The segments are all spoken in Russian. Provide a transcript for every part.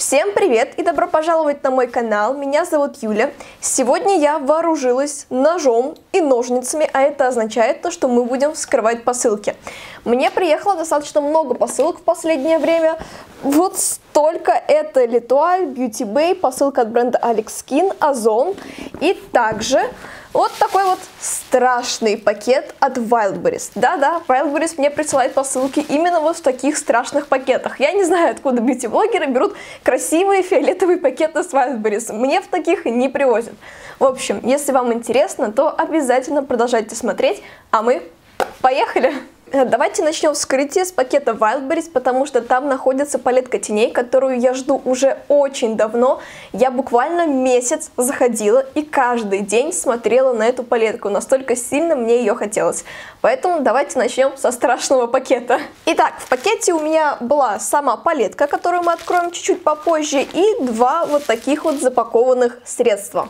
Всем привет и добро пожаловать на мой канал, меня зовут Юля. Сегодня я вооружилась ножом и ножницами, а это означает то, что мы будем вскрывать посылки. Мне приехало достаточно много посылок в последнее время. Вот столько это Литуаль, Beauty Bay, посылка от бренда Alex Skin, Озон и также вот такой вот страшный пакет от Wildberries. Да-да, Wildberries мне присылает посылки именно вот в таких страшных пакетах. Я не знаю, откуда бьюти-блогеры берут красивые фиолетовые пакеты с Wildberries. Мне в таких не привозят. В общем, если вам интересно, то обязательно продолжайте смотреть, а мы поехали! Э, давайте начнем вскрытие с пакета Wildberries, потому что там находится палетка теней, которую я жду уже очень давно. Я буквально месяц заходила и каждый день смотрела на эту палетку, настолько сильно мне ее хотелось. Поэтому давайте начнем со страшного пакета. Итак, в пакете у меня была сама палетка, которую мы откроем чуть-чуть попозже, и два вот таких вот запакованных средства.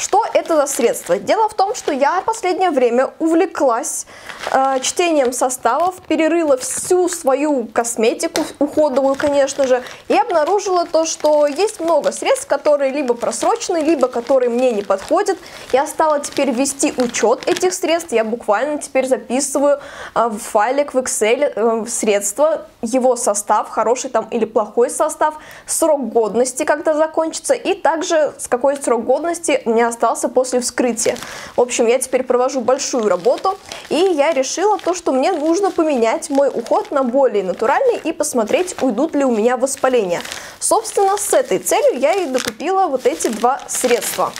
Что это за средство? Дело в том, что я в последнее время увлеклась э, чтением составов, перерыла всю свою косметику, уходовую, конечно же, и обнаружила то, что есть много средств, которые либо просрочены, либо которые мне не подходят. Я стала теперь вести учет этих средств, я буквально теперь записываю э, в файлик в Excel э, средства, его состав, хороший там или плохой состав, срок годности, когда закончится, и также с какой срок годности у меня остался после вскрытия. В общем, я теперь провожу большую работу, и я решила то, что мне нужно поменять мой уход на более натуральный и посмотреть, уйдут ли у меня воспаления. Собственно, с этой целью я и докупила вот эти два средства.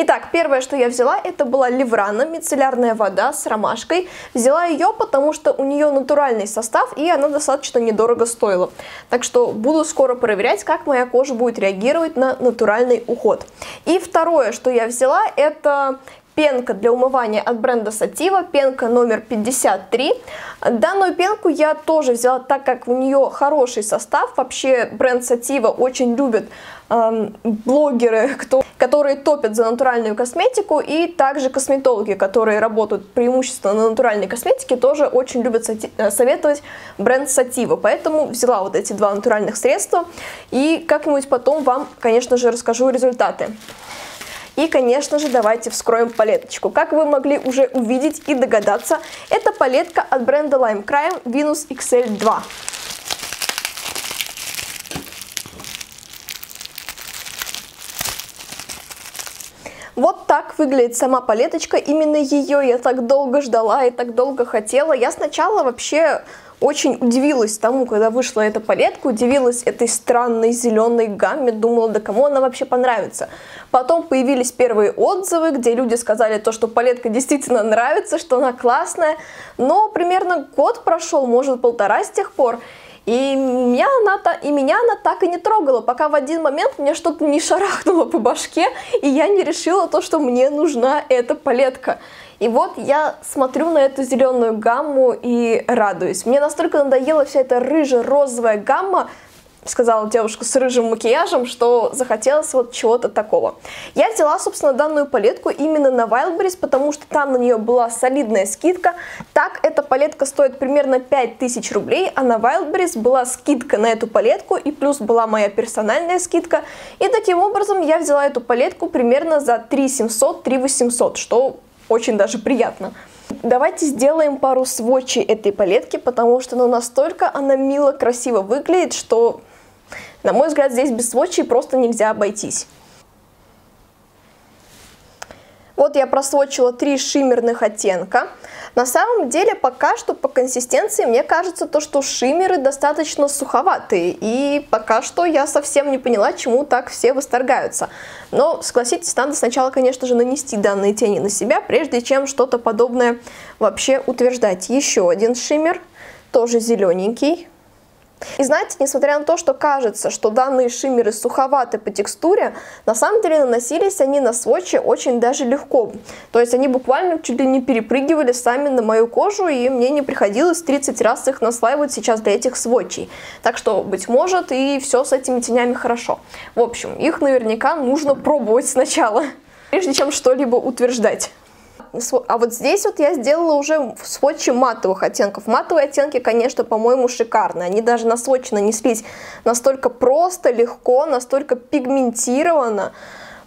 Итак, первое, что я взяла, это была Леврана, мицеллярная вода с ромашкой. Взяла ее, потому что у нее натуральный состав, и она достаточно недорого стоила. Так что буду скоро проверять, как моя кожа будет реагировать на натуральный уход. И второе, что я взяла, это пенка для умывания от бренда Sativa, пенка номер 53. Данную пенку я тоже взяла, так как у нее хороший состав. Вообще бренд Sativa очень любит эм, блогеры, кто, которые топят за натуральную косметику, и также косметологи, которые работают преимущественно на натуральной косметике, тоже очень любят э, советовать бренд Sativa. Поэтому взяла вот эти два натуральных средства, и как-нибудь потом вам, конечно же, расскажу результаты. И, конечно же, давайте вскроем палеточку. Как вы могли уже увидеть и догадаться, это палетка от бренда Lime Crime Venus XL2. Вот так выглядит сама палеточка. Именно ее я так долго ждала и так долго хотела. Я сначала вообще очень удивилась тому, когда вышла эта палетка, удивилась этой странной зеленой гамме, думала, да кому она вообще понравится. Потом появились первые отзывы, где люди сказали то, что палетка действительно нравится, что она классная, но примерно год прошел, может полтора с тех пор, и меня, она, и меня она так и не трогала, пока в один момент мне что-то не шарахнуло по башке, и я не решила то, что мне нужна эта палетка. И вот я смотрю на эту зеленую гамму и радуюсь. Мне настолько надоела вся эта рыжая-розовая гамма, сказала девушка с рыжим макияжем, что захотелось вот чего-то такого. Я взяла, собственно, данную палетку именно на Wildberries, потому что там на нее была солидная скидка. Так, эта палетка стоит примерно 5000 рублей, а на Wildberries была скидка на эту палетку, и плюс была моя персональная скидка. И таким образом я взяла эту палетку примерно за 3700-3800, что очень даже приятно. Давайте сделаем пару сводчей этой палетки, потому что ну, настолько она мило, красиво выглядит, что, на мой взгляд, здесь без сводчей просто нельзя обойтись. Вот я просвочила три шиммерных оттенка. На самом деле, пока что по консистенции мне кажется то, что шиммеры достаточно суховатые. И пока что я совсем не поняла, чему так все восторгаются. Но, согласитесь, надо сначала, конечно же, нанести данные тени на себя, прежде чем что-то подобное вообще утверждать. Еще один шиммер, тоже зелененький. И знаете, несмотря на то, что кажется, что данные шиммеры суховаты по текстуре, на самом деле наносились они на сводче очень даже легко. То есть они буквально чуть ли не перепрыгивали сами на мою кожу, и мне не приходилось 30 раз их наслаивать сейчас для этих сводчей. Так что, быть может, и все с этими тенями хорошо. В общем, их наверняка нужно пробовать сначала, прежде чем что-либо утверждать. А вот здесь вот я сделала уже в сводче матовых оттенков. Матовые оттенки, конечно, по-моему, шикарные. Они даже на сводче нанеслись настолько просто, легко, настолько пигментированно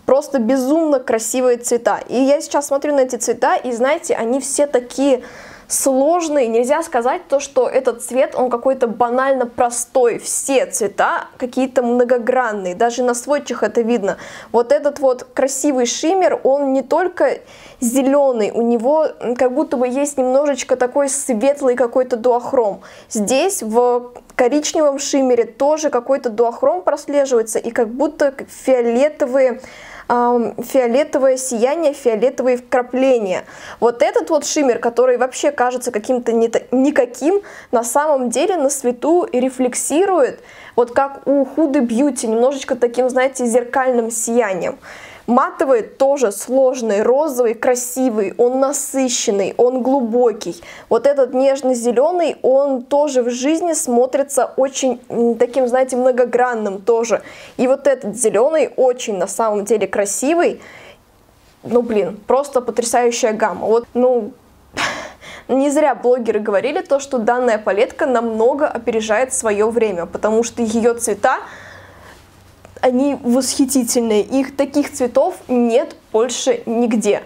просто безумно красивые цвета. И я сейчас смотрю на эти цвета, и знаете, они все такие сложный. Нельзя сказать то, что этот цвет, он какой-то банально простой. Все цвета какие-то многогранные. Даже на сводчах это видно. Вот этот вот красивый шиммер, он не только зеленый, у него как будто бы есть немножечко такой светлый какой-то дуохром. Здесь в коричневом шиммере тоже какой-то дуохром прослеживается и как будто фиолетовые фиолетовое сияние, фиолетовые вкрапления. Вот этот вот шиммер, который вообще кажется каким-то никаким, на самом деле на свету рефлексирует, вот как у Huda Beauty, немножечко таким, знаете, зеркальным сиянием. Матовый тоже сложный, розовый, красивый, он насыщенный, он глубокий. Вот этот нежно-зеленый, он тоже в жизни смотрится очень таким, знаете, многогранным тоже. И вот этот зеленый очень на самом деле красивый. Ну, блин, просто потрясающая гамма. Вот, ну, не зря блогеры говорили то, что данная палетка намного опережает свое время, потому что ее цвета они восхитительные. Их таких цветов нет больше нигде.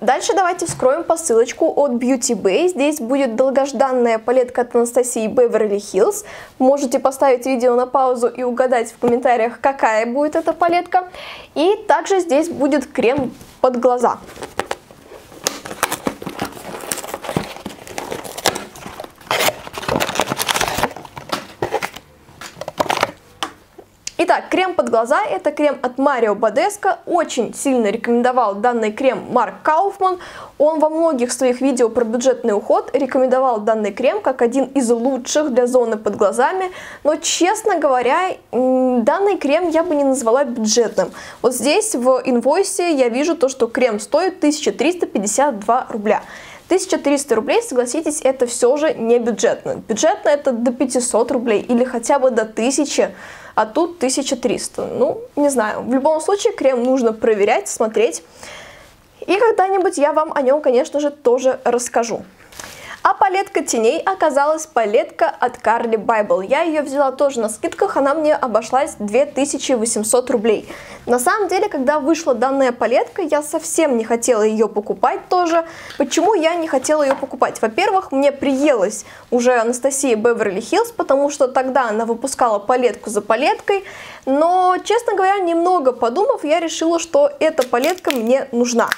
Дальше давайте вскроем посылочку от Beauty Bay. Здесь будет долгожданная палетка от Анастасии Beverly Hills. Можете поставить видео на паузу и угадать в комментариях, какая будет эта палетка. И также здесь будет крем под глаза. Итак, крем под глаза, это крем от Марио Бадеско. Очень сильно рекомендовал данный крем Марк Кауфман. Он во многих своих видео про бюджетный уход рекомендовал данный крем как один из лучших для зоны под глазами. Но, честно говоря, данный крем я бы не назвала бюджетным. Вот здесь в инвойсе я вижу то, что крем стоит 1352 рубля. 1300 рублей, согласитесь, это все же не бюджетно. Бюджетно это до 500 рублей или хотя бы до 1000 а тут 1300. Ну, не знаю. В любом случае, крем нужно проверять, смотреть. И когда-нибудь я вам о нем, конечно же, тоже расскажу. А палетка теней оказалась палетка от Carly Bible. Я ее взяла тоже на скидках, она мне обошлась 2800 рублей. На самом деле, когда вышла данная палетка, я совсем не хотела ее покупать тоже. Почему я не хотела ее покупать? Во-первых, мне приелась уже Анастасия Беверли Хиллз, потому что тогда она выпускала палетку за палеткой, но, честно говоря, немного подумав, я решила, что эта палетка мне нужна.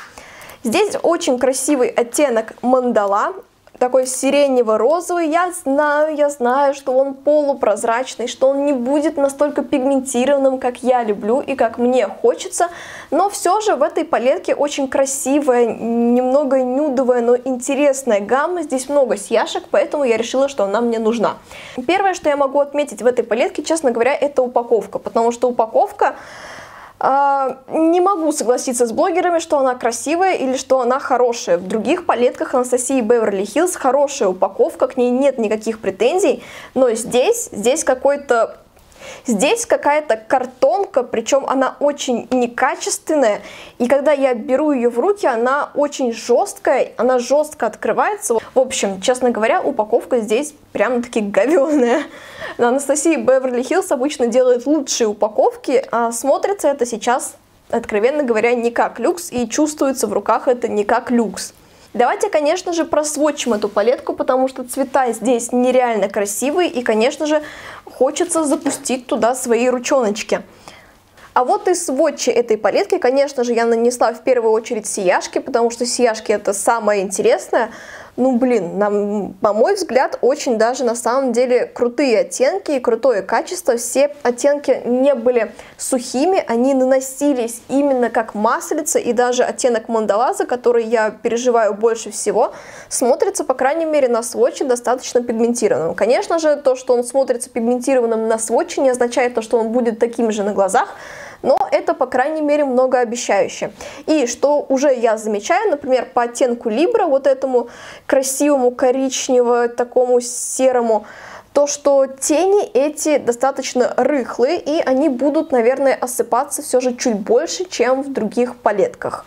Здесь очень красивый оттенок мандала, такой сиренево-розовый. Я знаю, я знаю, что он полупрозрачный, что он не будет настолько пигментированным, как я люблю и как мне хочется. Но все же в этой палетке очень красивая, немного нюдовая, но интересная гамма. Здесь много сияшек, поэтому я решила, что она мне нужна. Первое, что я могу отметить в этой палетке, честно говоря, это упаковка. Потому что упаковка не могу согласиться с блогерами, что она красивая или что она хорошая. В других палетках Анастасии Беверли Хиллз хорошая упаковка, к ней нет никаких претензий, но здесь, здесь какой-то Здесь какая-то картонка, причем она очень некачественная, и когда я беру ее в руки, она очень жесткая, она жестко открывается. В общем, честно говоря, упаковка здесь прям-таки говеная. Анастасия Беверли Хиллз обычно делает лучшие упаковки, а смотрится это сейчас, откровенно говоря, не как люкс, и чувствуется в руках это не как люкс. Давайте, конечно же, просводчим эту палетку, потому что цвета здесь нереально красивые, и, конечно же, хочется запустить туда свои ручоночки. А вот и сводчи этой палетки, конечно же, я нанесла в первую очередь сияшки, потому что сияшки это самое интересное ну, блин, на, по мой взгляд, очень даже на самом деле крутые оттенки и крутое качество. Все оттенки не были сухими, они наносились именно как маслица, и даже оттенок мандалаза, который я переживаю больше всего, смотрится, по крайней мере, на сводче достаточно пигментированным. Конечно же, то, что он смотрится пигментированным на сводче, не означает то, что он будет таким же на глазах, но это, по крайней мере, многообещающе. И что уже я замечаю, например, по оттенку Libra, вот этому красивому коричневому, такому серому, то, что тени эти достаточно рыхлые, и они будут, наверное, осыпаться все же чуть больше, чем в других палетках.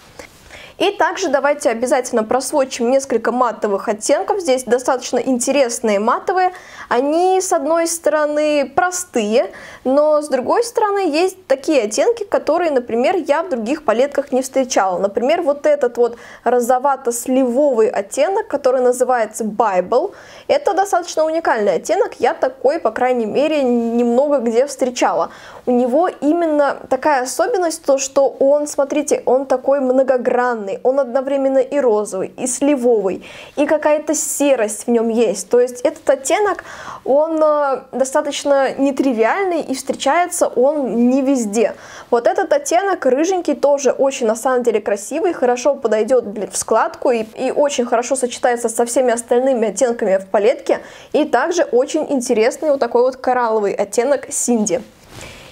И также давайте обязательно просвочим несколько матовых оттенков. Здесь достаточно интересные матовые. Они, с одной стороны, простые, но с другой стороны, есть такие оттенки, которые, например, я в других палетках не встречала. Например, вот этот вот розовато-сливовый оттенок, который называется Bible. Это достаточно уникальный оттенок. Я такой, по крайней мере, немного где встречала. У него именно такая особенность, то что он, смотрите, он такой многогранный, он одновременно и розовый, и сливовый, и какая-то серость в нем есть. То есть этот оттенок, он э, достаточно нетривиальный и встречается он не везде. Вот этот оттенок рыженький тоже очень на самом деле красивый, хорошо подойдет в складку и, и очень хорошо сочетается со всеми остальными оттенками в палетке. И также очень интересный вот такой вот коралловый оттенок Синди.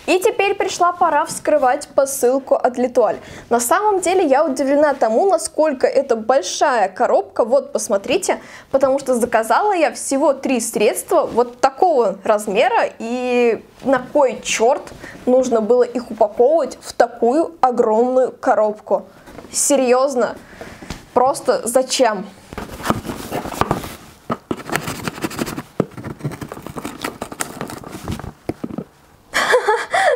И теперь пришла пора вскрывать посылку от Литуаль. На самом деле я удивлена тому, насколько это большая коробка. Вот, посмотрите, потому что заказала я всего три средства вот такого размера. И на кой черт нужно было их упаковывать в такую огромную коробку? Серьезно? Просто зачем?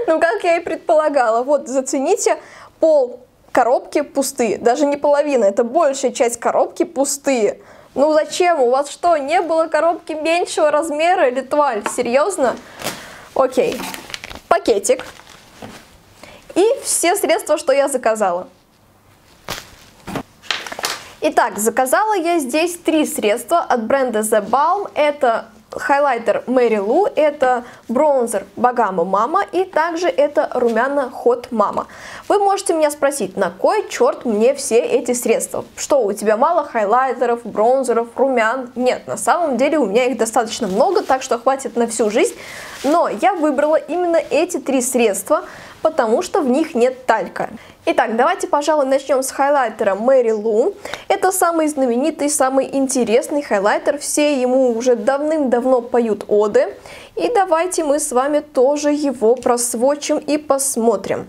Ну, как я и предполагала. Вот, зацените, пол коробки пустые. Даже не половина, это большая часть коробки пустые. Ну зачем? У вас что, не было коробки меньшего размера или тваль? Серьезно? Окей. Пакетик. И все средства, что я заказала. Итак, заказала я здесь три средства от бренда The Balm. Это хайлайтер Мэри Лу, это бронзер Багама Мама и также это румяна Hot Мама. Вы можете меня спросить, на кой черт мне все эти средства? Что, у тебя мало хайлайтеров, бронзеров, румян? Нет, на самом деле у меня их достаточно много, так что хватит на всю жизнь. Но я выбрала именно эти три средства, потому что в них нет талька. Итак, давайте, пожалуй, начнем с хайлайтера Mary Lou. Это самый знаменитый, самый интересный хайлайтер. Все ему уже давным-давно поют оды. И давайте мы с вами тоже его просвотчим и посмотрим.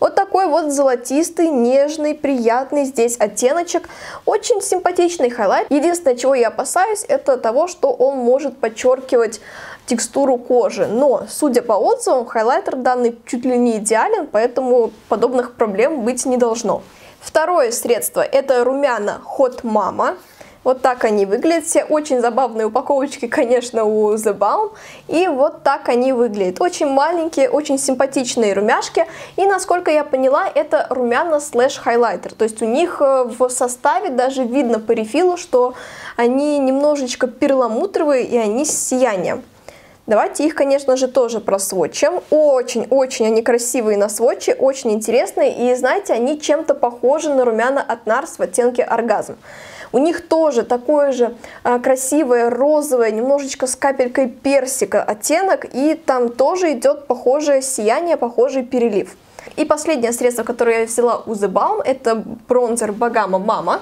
Вот такой вот золотистый, нежный, приятный здесь оттеночек. Очень симпатичный хайлайт. Единственное, чего я опасаюсь, это того, что он может подчеркивать текстуру кожи. Но, судя по отзывам, хайлайтер данный чуть ли не идеален, поэтому подобных проблем быть не должно. Второе средство это румяна Hot Mama. Вот так они выглядят. Все очень забавные упаковочки, конечно, у The Balm. И вот так они выглядят. Очень маленькие, очень симпатичные румяшки. И, насколько я поняла, это румяна слэш хайлайтер. То есть у них э, в составе даже видно по рефилу, что они немножечко перламутровые и они с сиянием. Давайте их, конечно же, тоже просвочим. Очень-очень они красивые на сводче, очень интересные. И, знаете, они чем-то похожи на румяна от Нарс в оттенке оргазм. У них тоже такое же а, красивое розовое, немножечко с капелькой персика оттенок. И там тоже идет похожее сияние, похожий перелив. И последнее средство, которое я взяла у The Balm, это бронзер Багама Мама.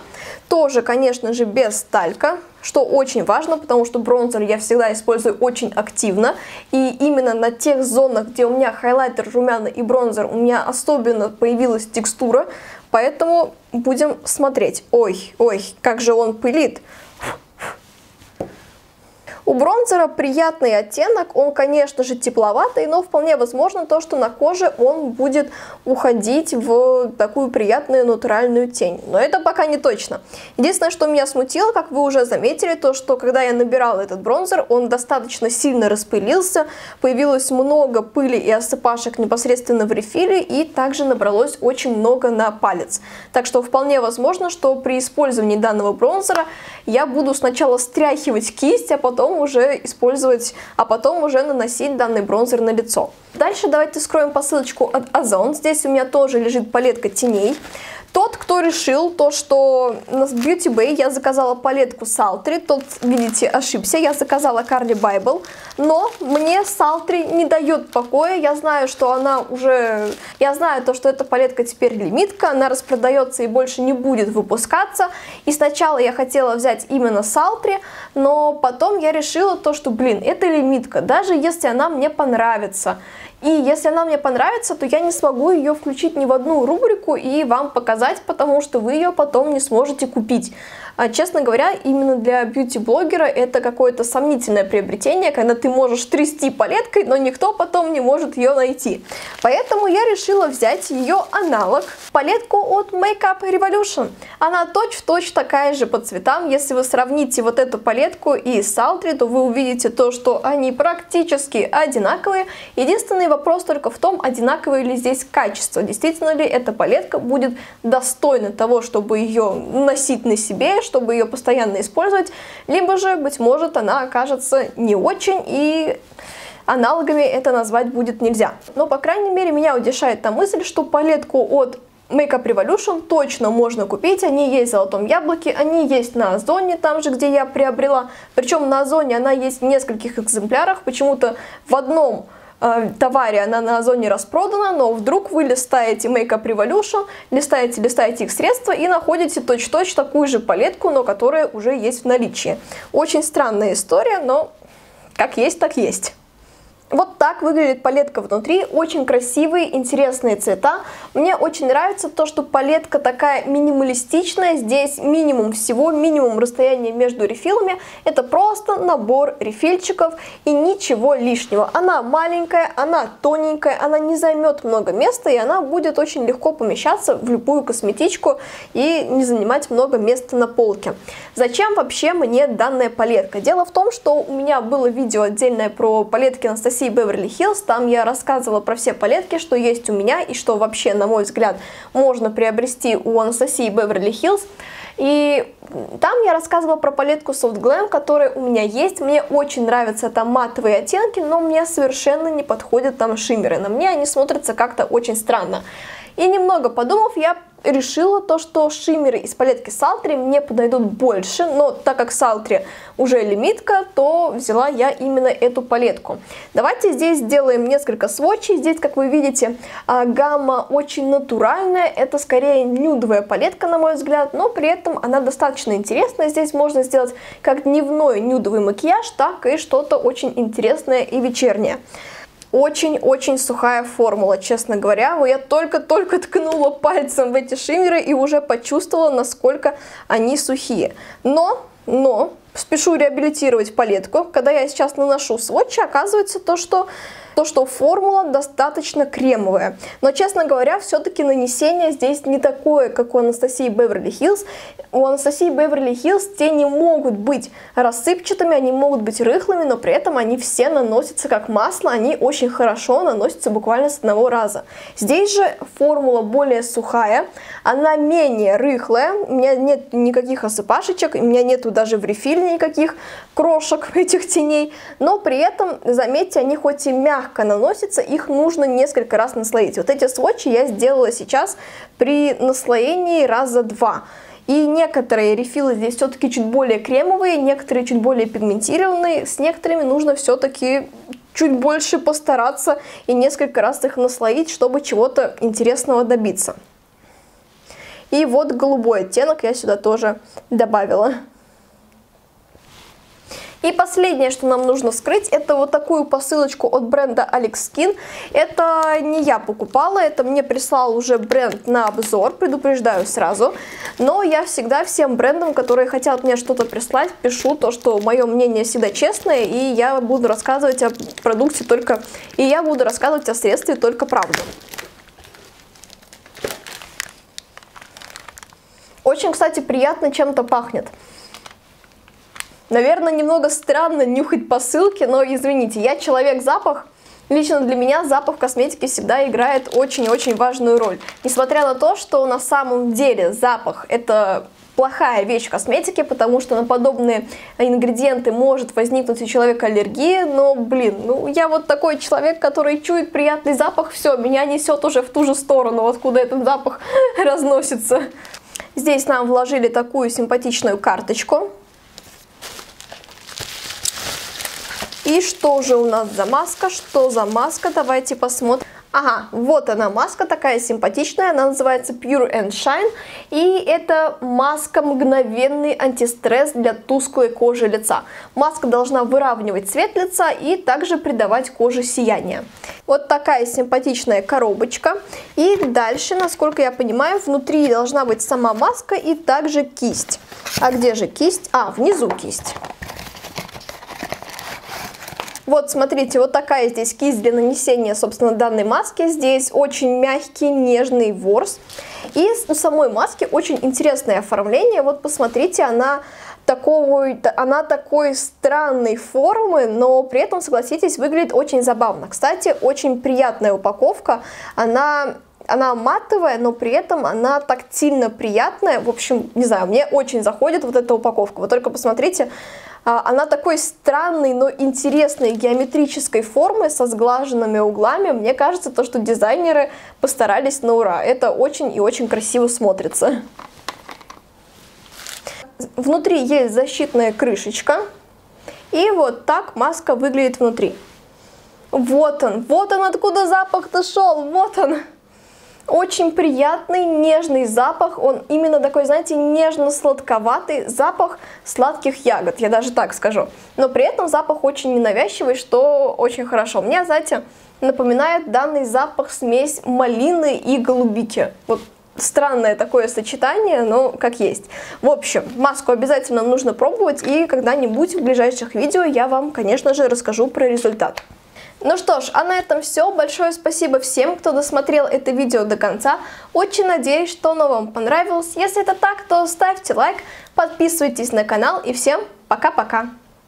Тоже, конечно же, без талька, что очень важно, потому что бронзер я всегда использую очень активно. И именно на тех зонах, где у меня хайлайтер, румяна и бронзер, у меня особенно появилась текстура. Поэтому будем смотреть. Ой, ой, как же он пылит. У бронзера приятный оттенок, он, конечно же, тепловатый, но вполне возможно то, что на коже он будет уходить в такую приятную натуральную тень. Но это пока не точно. Единственное, что меня смутило, как вы уже заметили, то, что когда я набирала этот бронзер, он достаточно сильно распылился, появилось много пыли и осыпашек непосредственно в рефиле, и также набралось очень много на палец. Так что вполне возможно, что при использовании данного бронзера я буду сначала стряхивать кисть, а потом уже использовать, а потом уже наносить данный бронзер на лицо. Дальше давайте скроем посылочку от Озон. Здесь у меня тоже лежит палетка теней. Тот, кто решил то, что на Beauty Bay я заказала палетку Салтри, тот, видите, ошибся, я заказала Carly Bible, но мне Салтри не дает покоя, я знаю, что она уже, я знаю то, что эта палетка теперь лимитка, она распродается и больше не будет выпускаться, и сначала я хотела взять именно Салтри, но потом я решила то, что, блин, это лимитка, даже если она мне понравится, И если она мне понравится, то я не смогу ее включить ни в одну рубрику и вам показать, потому что вы ее потом не сможете купить. А, честно говоря, именно для бьюти-блогера это какое-то сомнительное приобретение, когда ты можешь трясти палеткой, но никто потом не может ее найти. Поэтому я решила взять ее аналог, палетку от Makeup Revolution. Она точь-в-точь -точь такая же по цветам. Если вы сравните вот эту палетку и Салтри, то вы увидите то, что они практически одинаковые. Единственный вопрос только в том, одинаковое ли здесь качество. Действительно ли эта палетка будет достойна того, чтобы ее носить на себе, чтобы ее постоянно использовать, либо же, быть может, она окажется не очень и аналогами это назвать будет нельзя. Но, по крайней мере, меня утешает та мысль, что палетку от Makeup Revolution точно можно купить, они есть в Золотом Яблоке, они есть на Озоне, там же, где я приобрела. Причем на Озоне она есть в нескольких экземплярах, почему-то в одном э, товаре она на Озоне распродана, но вдруг вы листаете Makeup Revolution, листаете, листаете их средства и находите точь-точь такую же палетку, но которая уже есть в наличии. Очень странная история, но как есть, так есть. Вот так выглядит палетка внутри, очень красивые, интересные цвета. Мне очень нравится то, что палетка такая минималистичная, здесь минимум всего, минимум расстояния между рефилами. Это просто набор рефильчиков и ничего лишнего. Она маленькая, она тоненькая, она не займет много места и она будет очень легко помещаться в любую косметичку и не занимать много места на полке. Зачем вообще мне данная палетка? Дело в том, что у меня было видео отдельное про палетки Анастасии Анастасии Беверли Хиллз. Там я рассказывала про все палетки, что есть у меня и что вообще, на мой взгляд, можно приобрести у Анастасии Беверли Хиллз. И там я рассказывала про палетку Soft Glam, которая у меня есть. Мне очень нравятся там матовые оттенки, но мне совершенно не подходят там шиммеры. На мне они смотрятся как-то очень странно. И немного подумав, я решила то, что шиммеры из палетки Салтри мне подойдут больше, но так как Салтри уже лимитка, то взяла я именно эту палетку. Давайте здесь сделаем несколько сводчей. Здесь, как вы видите, а, гамма очень натуральная, это скорее нюдовая палетка, на мой взгляд, но при этом она достаточно интересная. Здесь можно сделать как дневной нюдовый макияж, так и что-то очень интересное и вечернее очень-очень сухая формула, честно говоря. Я только-только ткнула пальцем в эти шиммеры и уже почувствовала, насколько они сухие. Но, но, спешу реабилитировать палетку. Когда я сейчас наношу сводчи, оказывается то, что то, что формула достаточно кремовая. Но, честно говоря, все-таки нанесение здесь не такое, как у Анастасии Беверли Хиллз. У Анастасии Беверли Хиллз тени могут быть рассыпчатыми, они могут быть рыхлыми, но при этом они все наносятся как масло, они очень хорошо наносятся буквально с одного раза. Здесь же формула более сухая, она менее рыхлая, у меня нет никаких осыпашечек, у меня нету даже в рефиле никаких крошек этих теней, но при этом, заметьте, они хоть и мягкие, мягко наносятся, их нужно несколько раз наслоить. Вот эти сводчи я сделала сейчас при наслоении раза два. И некоторые рефилы здесь все-таки чуть более кремовые, некоторые чуть более пигментированные. С некоторыми нужно все-таки чуть больше постараться и несколько раз их наслоить, чтобы чего-то интересного добиться. И вот голубой оттенок я сюда тоже добавила. И последнее, что нам нужно скрыть, это вот такую посылочку от бренда Alex Skin. Это не я покупала, это мне прислал уже бренд на обзор, предупреждаю сразу. Но я всегда всем брендам, которые хотят мне что-то прислать, пишу то, что мое мнение всегда честное, и я буду рассказывать о продукте только... И я буду рассказывать о средстве только правду. Очень, кстати, приятно чем-то пахнет. Наверное, немного странно нюхать посылки, но извините, я человек-запах. Лично для меня запах косметики всегда играет очень-очень важную роль. Несмотря на то, что на самом деле запах это плохая вещь в косметике, потому что на подобные ингредиенты может возникнуть у человека аллергия, но, блин, ну я вот такой человек, который чует приятный запах, все, меня несет уже в ту же сторону, откуда этот запах разносится. Здесь нам вложили такую симпатичную карточку, И что же у нас за маска? Что за маска? Давайте посмотрим. Ага, вот она маска такая симпатичная, она называется Pure and Shine, и это маска мгновенный антистресс для тусклой кожи лица. Маска должна выравнивать цвет лица и также придавать коже сияние. Вот такая симпатичная коробочка. И дальше, насколько я понимаю, внутри должна быть сама маска и также кисть. А где же кисть? А, внизу кисть. Вот, смотрите, вот такая здесь кисть для нанесения, собственно, данной маски. Здесь очень мягкий, нежный ворс. И у самой маски очень интересное оформление. Вот, посмотрите, она такого, она такой странной формы, но при этом, согласитесь, выглядит очень забавно. Кстати, очень приятная упаковка. Она она матовая, но при этом она тактильно приятная. В общем, не знаю, мне очень заходит вот эта упаковка. Вы только посмотрите, она такой странной, но интересной геометрической формы со сглаженными углами. Мне кажется, то, что дизайнеры постарались на ура. Это очень и очень красиво смотрится. Внутри есть защитная крышечка. И вот так маска выглядит внутри. Вот он, вот он откуда запах-то шел, вот он. Очень приятный, нежный запах, он именно такой, знаете, нежно-сладковатый запах сладких ягод, я даже так скажу. Но при этом запах очень ненавязчивый, что очень хорошо. Мне, знаете, напоминает данный запах смесь малины и голубики. Вот странное такое сочетание, но как есть. В общем, маску обязательно нужно пробовать, и когда-нибудь в ближайших видео я вам, конечно же, расскажу про результат. Ну что ж, а на этом все. Большое спасибо всем, кто досмотрел это видео до конца. Очень надеюсь, что оно вам понравилось. Если это так, то ставьте лайк, подписывайтесь на канал и всем пока-пока.